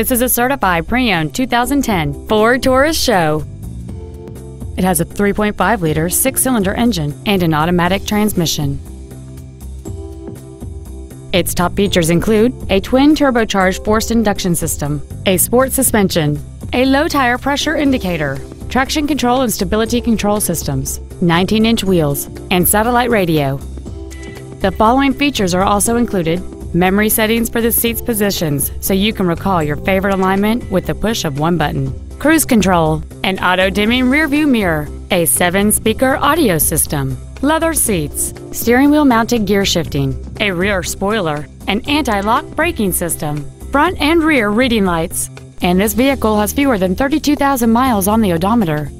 This is a certified pre-owned 2010 Ford Taurus SHO. It has a 3.5-liter six-cylinder engine and an automatic transmission. Its top features include a twin turbocharged forced induction system, a sport suspension, a low tire pressure indicator, traction control and stability control systems, 19 inch wheels, and satellite radio. The following features are also included memory settings for the seat's positions so you can recall your favorite alignment with the push of one button, cruise control, an auto dimming rearview mirror, a seven speaker audio system, leather seats, steering wheel mounted gear shifting, a rear spoiler, an anti lock braking system, front and rear reading lights, and this vehicle has fewer than 32,000 miles on the odometer.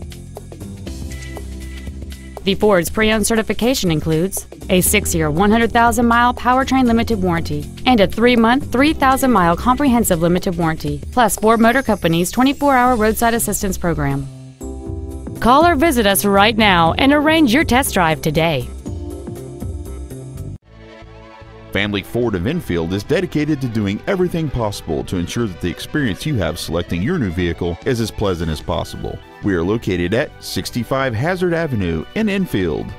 The Ford's pre-owned certification includes a 6-year, 100,000-mile powertrain limited warranty and a 3-month, 3,000-mile comprehensive limited warranty, plus Ford Motor Company's 24-hour roadside assistance program. Call or visit us right now and arrange your test drive today. Family Ford of Enfield is dedicated to doing everything possible to ensure that the experience you have selecting your new vehicle is as pleasant as possible. We are located at 65 Hazard Avenue in Enfield.